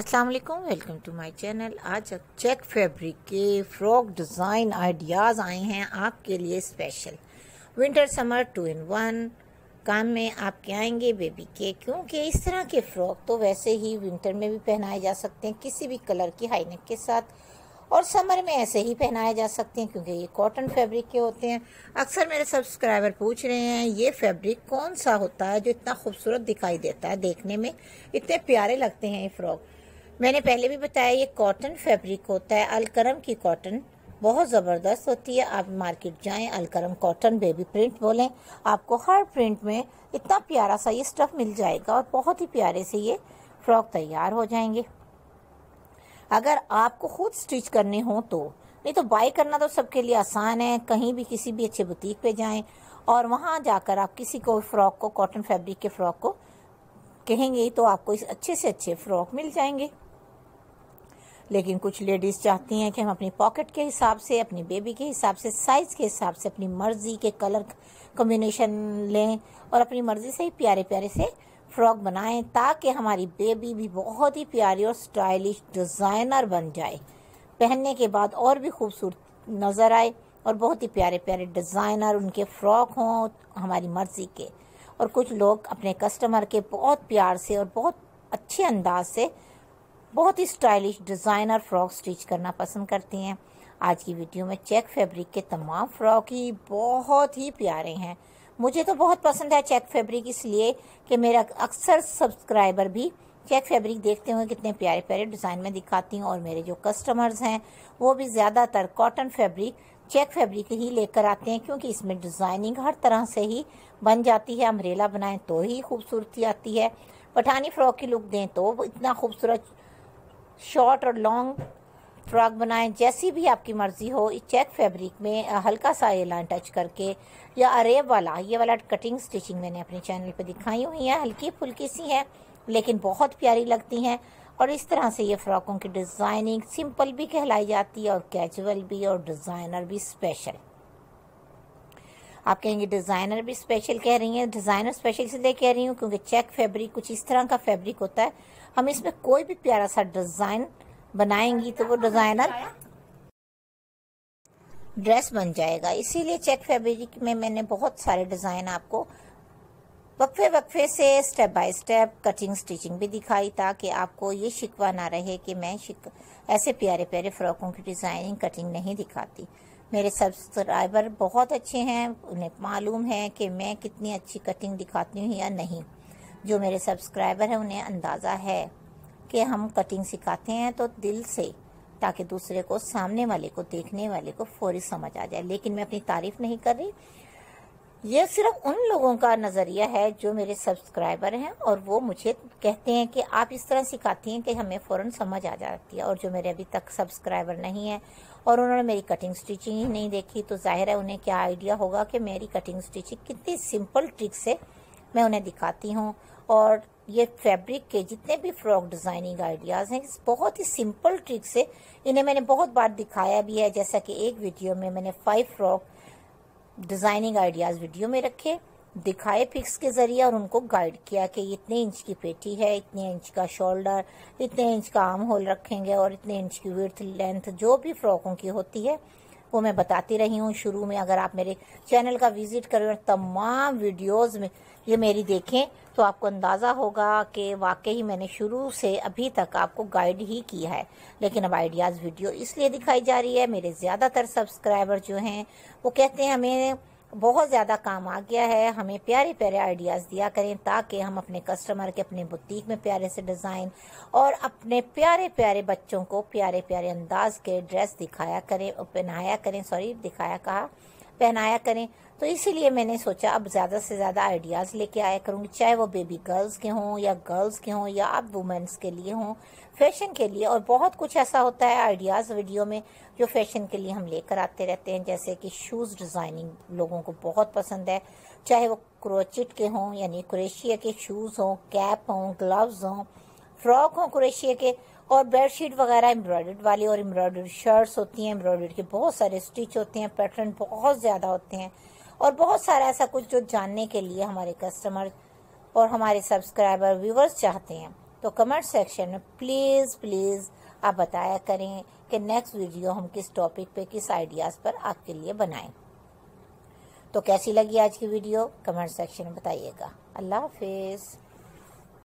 السلام علیکم، welcome to my channel. آج چیک فیبرک کے فراک ڈیزائن آئیڈیاز آئے ہیں آپ کے لیے special winter summer two in one, کام میں آپ کے آئیں گے بیبی کے۔ کیونکہ اس طرح کے فراک تو ویسے ہی ونٹر میں بھی پہنائے جا سکتے ہیں کسی بھی کلر کی ہائی نیک کے ساتھ۔ اور سمر میں ایسے ہی پہنائے جا سکتے ہیں کیونکہ یہ کاٹن فیبرک کے ہوتے ہیں۔ اکثر میرے سبسکرائبر پوچھ رہے ہیں، یہ فیبرک کون سا ہوتا ہے جو اتنا خوبصورت دکھائی دیتا ہے دیکھنے میں؟ اتنے پیارے لگتے ہیں یہ فراک میں نے پہلے بھی بتایا یہ کاٹن فیبرک ہوتا ہے، الکرم کی کاٹن بہت زبردست ہوتی ہے۔ آپ مارکیٹ جائیں، الکرم کاٹن بیبی پرنٹ بولیں، آپ کو ہر پرنٹ میں اتنا پیارا سا یہ سٹف مل جائے گا اور بہت ہی پیارے سے یہ فراک تیار ہو جائیں گے۔ اگر آپ کو خود سٹیچ کرنے ہوں تو، نہیں تو بائی کرنا تو سب کے لیے آسان ہے۔ کہیں بھی کسی بھی اچھے بوتیک پہ جائیں اور وہاں جا کر آپ کسی کو فراک کو کاٹن فیبرک کے فراک کو کہیں گے تو آپ کو اچھے سے اچھے فراک مل جائیں گے۔ لیکن کچھ لیڈیز چاہتی ہیں کہ ہم اپنی پاکٹ کے حساب سے، اپنی بیبی کے حساب سے، سائز کے حساب سے اپنی مرضی کے کلر کمبینیشن لیں اور اپنی مرضی سے ہی پیارے پیارے سے فراک بنائیں تاکہ ہماری بیبی بھی بہت ہی پیاری اور سٹائلش ڈیزائنر بن جائے۔ پہننے کے بعد اور بھی خوبصورت نظر آئے اور بہت ہی پیارے پیارے ڈیزائنر ان کے فراک ہوں ہماری مرضی کے۔ اور کچھ لوگ اپنے کسٹمر کے بہت پیار سے اور بہت اچھے انداز سے بہت ہی سٹائلش ڈیزائنر فراک سٹیچ کرنا پسند کرتی ہیں۔ آج کی ویڈیو میں چیک فیبرک کے تمام فراک ہی بہت ہی پیارے ہیں۔ مجھے تو بہت پسند ہے چیک فیبرک، اس لیے کہ میرا اکثر سبسکرائبر بھی چیک فیبرک دیکھتے ہوئے کتنے پیارے پیارے ڈیزائن میں دکھاتی ہوں اور میرے جو کسٹمرز ہیں وہ بھی زیادہ تر کاٹن فیبرک، چیک فیبرک ہی لے کر آتے ہیں کیونکہ اس میں ڈیزائننگ ہر طرح سے ہی بن جاتی ہے۔ امریلا بنائیں تو ہی خوبصورتی آتی ہے۔ پٹھانی فراک کی لک دیں تو اتنا خوبصورت شارٹ اور لانگ فراک بنائیں جیسی بھی آپ کی مرضی ہو، اس چیک فیبرک میں ہلکا سا یہ لائن ٹچ کر کے، یا اریب والا، یہ والا کٹنگ سٹیچنگ میں نے اپنے چینل پہ دکھائی ہوئی ہیں، ہلکی پھلکی سی ہیں، لیکن بہت پیاری لگتی ہیں۔ اور اس طرح سے یہ فراکوں کی ڈیزائننگ سمپل بھی کہلائی جاتی ہے اور کیجول بھی اور ڈیزائنر بھی اسپیشل آپ کہیں گے ڈیزائنر بھی اسپیشل کہہ رہی ہیں ڈیزائنر اسپیشل اس لیے کہہ رہی ہوں، کیونکہ چیک فیبرک کچھ اس طرح کا فیبرک ہوتا ہے۔ ہم اس میں کوئی بھی پیارا سا ڈیزائن بنائیں گی تو وہ ڈیزائنر ڈریس بن جائے گا۔ اسی لیے چیک فیبرک جی میں میں نے بہت سارے ڈیزائن آپ کو وقفے وقفے سے step by step cutting stitching بھی دکھائی تاکہ آپ کو یہ شکوہ نہ رہے کہ میں ایسے پیارے پیارے فراکوں کی ڈیزائننگ کٹنگ نہیں دکھاتی۔ میرے سبسکرائبر بہت اچھے ہیں، انہیں معلوم ہے کہ میں کتنی اچھی کٹنگ دکھاتی ہوں یا نہیں۔ جو میرے سبسکرائبر ہیں، انہیں اندازہ ہے کہ ہم کٹنگ سکھاتے ہیں تو دل سے، تاکہ دوسرے کو، سامنے والے کو، دیکھنے والے کو فوری سمجھ آ جائے۔ لیکن میں اپنی تعریف نہیں کر رہی۔ یہ صرف ان لوگوں کا نظریہ ہے جو میرے سبسکرائبر ہیں اور وہ مجھے کہتے ہیں کہ آپ اس طرح سکھاتی ہیں کہ ہمیں فوراً سمجھ آ جاتی ہے اور جو میرے ابھی تک سبسکرائبر نہیں ہیں اور انہوں نے میری کٹنگ سٹیچنگ ہی نہیں دیکھی، تو ظاہر ہے انہیں کیا آئیڈیا ہوگا کہ میری کٹنگ سٹیچنگ کتنی سمپل ٹرک سے میں انہیں دکھاتی ہوں۔ اور یہ فیبرک کے جتنے بھی فراک ڈیزائننگ آئیڈیاز ہیں بہت ہی سمپل ٹرک سے انہیں میں نے بہت بار دکھایا بھی ہے۔ جیسا کہ ایک ویڈیو میں میں نے five frock designing ideas video میں رکھے، دکھائے پکس کے ذریعے اور ان کو گائیڈ کیا کہ اتنے انچ کی پیٹی ہے، اتنے انچ کا شولڈر اتنے انچ کا آم ہول رکھیں گے اور اتنے انچ کی ویڈ لینتھ جو بھی فراکوں کی ہوتی ہے۔ وہ میں بتاتی رہی ہوں، شروع میں اگر آپ میرے چینل کا وزٹ کریں تمام ویڈیوز میں یہ میری دیکھیں تو آپ کو اندازہ ہوگا کہ واقعی میں نے شروع سے ابھی تک آپ کو گائیڈ ہی کیا ہے۔ لیکن اب آئیڈیاز ویڈیو اس لیے دکھائی جا رہی ہے، میرے زیادہ تر سبسکرائبر جو ہیں وہ کہتے ہیں ہمیں بہت زیادہ کام آ گیا ہے۔ ہمیں پیارے پیارے آئیڈیاز دیا کریں تاکہ ہم اپنے کسٹمر کے اپنے بتیک میں پیارے سے ڈیزائن اور اپنے پیارے پیارے بچوں کو پیارے پیارے انداز کے ڈریس دکھایا کریں پہنایا کریں سوری دکھایا کہا۔ پہنایا کریں۔ تو اسی لیے میں نے سوچا اب زیادہ سے زیادہ آئیڈیاز لے کے آیا کروں گی، چاہے وہ بیبی گرلز کے ہوں یا گرلز کے ہوں یا اب وومنس کے لیے ہوں فیشن کے لیے۔ اور بہت کچھ ایسا ہوتا ہے آئیڈیاز ویڈیو میں جو فیشن کے لیے ہم لے کر آتے رہتے ہیں، جیسے کہ شوز ڈیزائننگ لوگوں کو بہت پسند ہے۔ چاہے وہ کروچٹ کے ہوں یعنی کریشیا کے شوز ہوں کیپ ہوں گلوز ہوں فراک ہوں کریشیا کے اور بیڈ شیٹ وغیرہ امبرائڈرڈ والی اور امبرائڈرڈ شرٹس ہوتی ہیں امبرائڈرڈ کے بہت سارے سٹیچ ہوتے ہیں، پیٹرن بہت زیادہ ہوتے ہیں اور بہت سارا ایسا کچھ جو جاننے کے لیے ہمارے کسٹمر اور ہمارے سبسکرائبر ویورز چاہتے ہیں۔ تو کمنٹ سیکشن میں پلیز پلیز آپ بتایا کریں کہ نیکسٹ ویڈیو ہم کس ٹاپک پہ کس آئیڈیاز پر آپ کے لیے بنائیں۔ تو کیسی لگی آج کی ویڈیو کمنٹ سیکشن میں بتائیے گا۔ اللہ حافظ۔